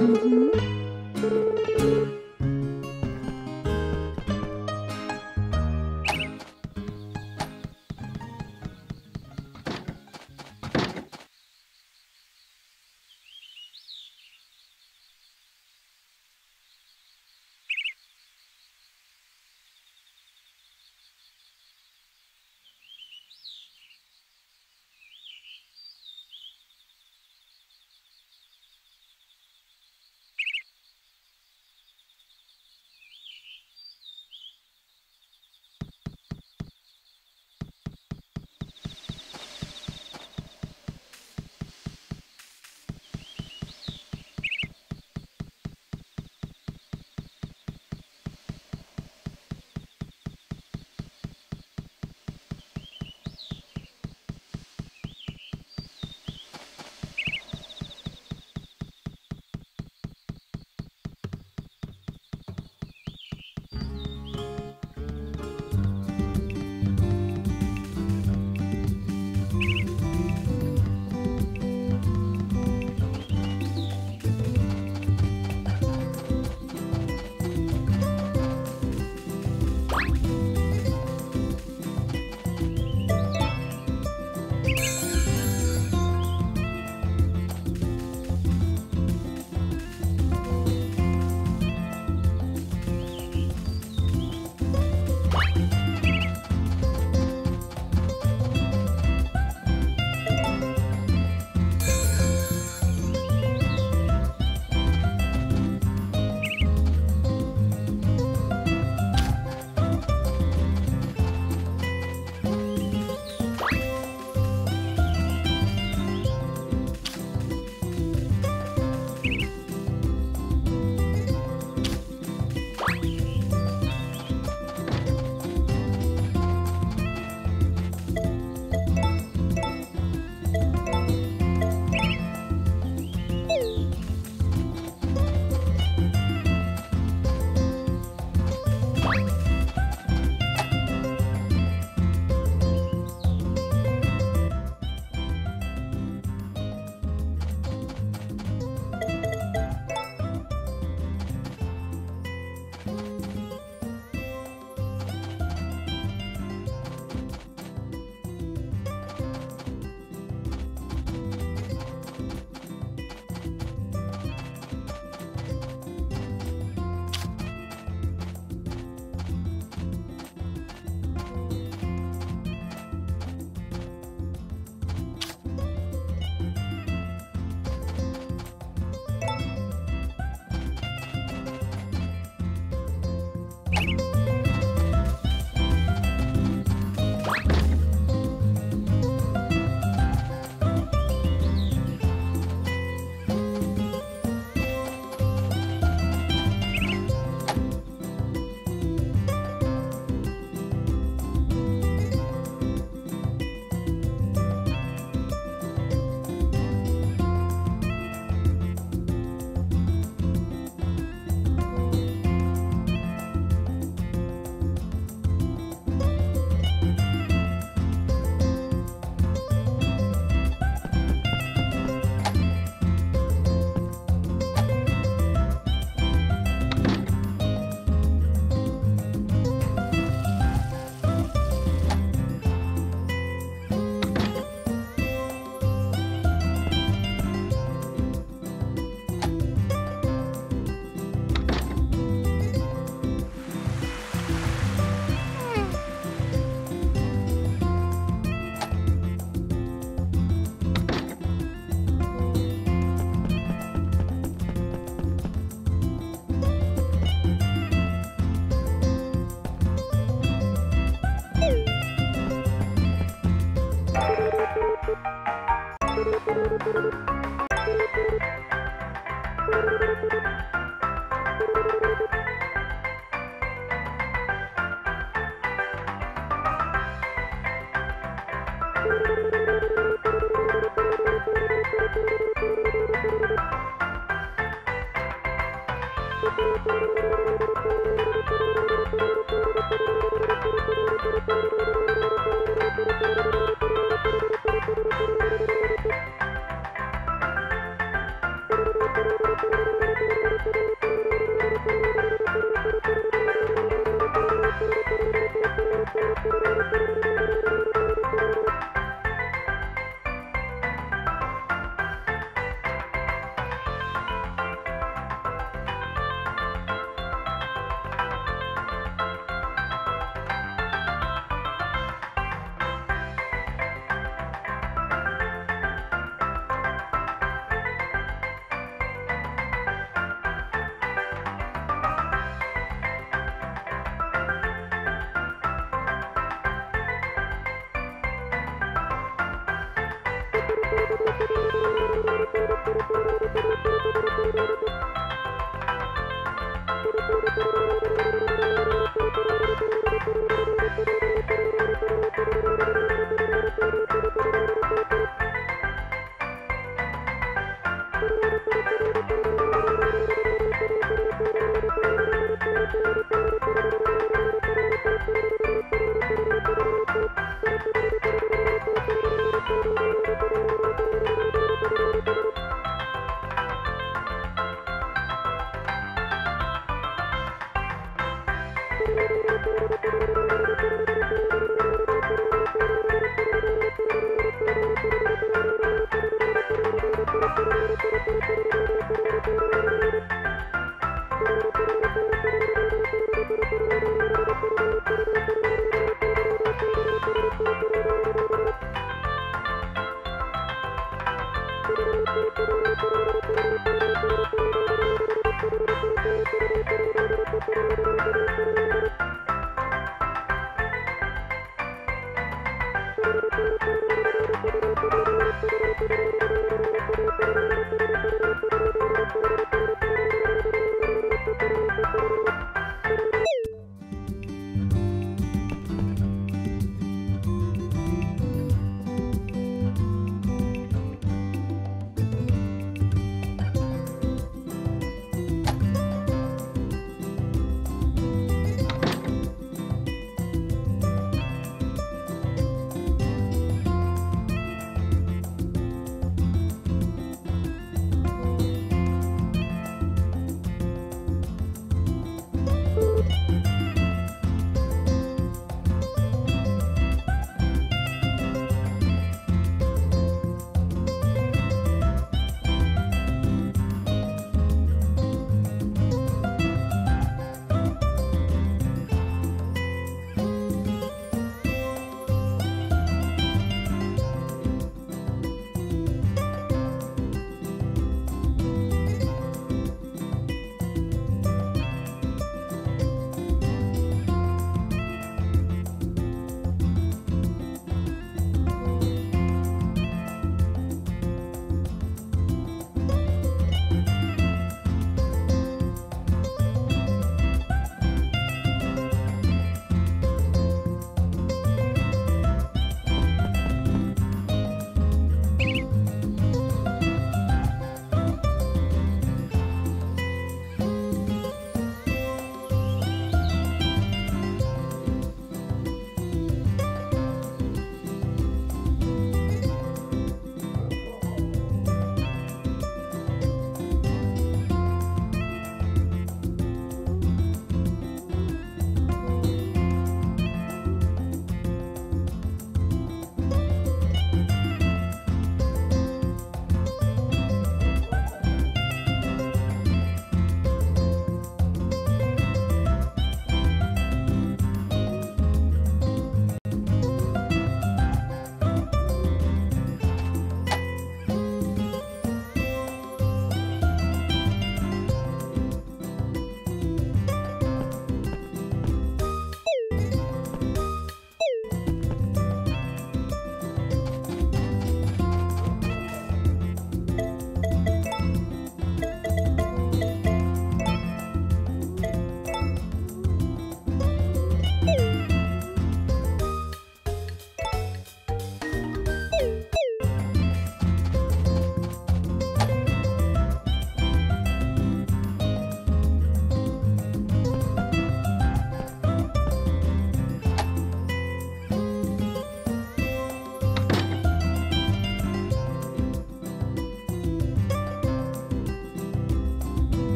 Música